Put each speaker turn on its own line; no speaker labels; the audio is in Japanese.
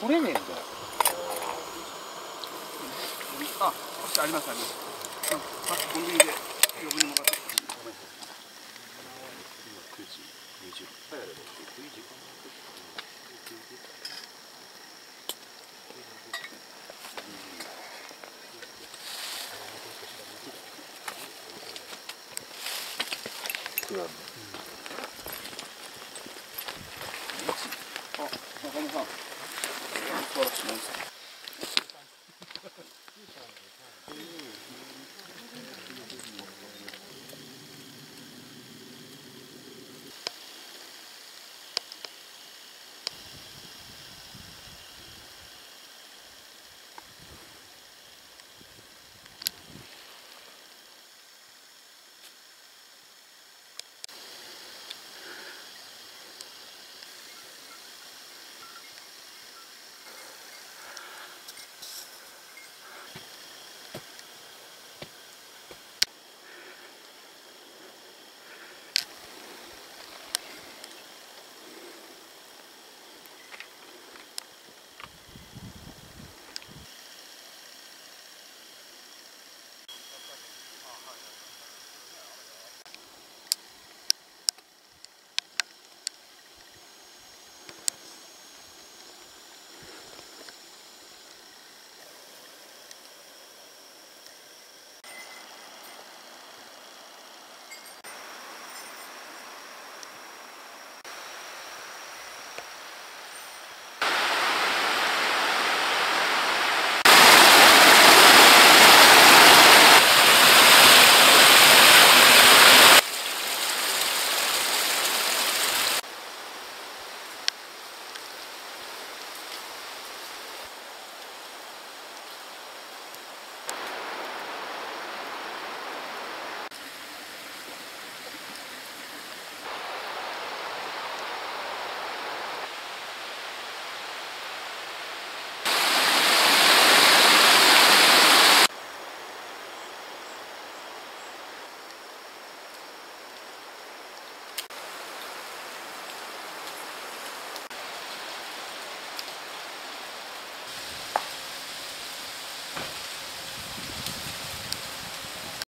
取れねえんだよ
あ、こっちありますあります。うん、さっきコンビニで余分にもらってきた。
食わんの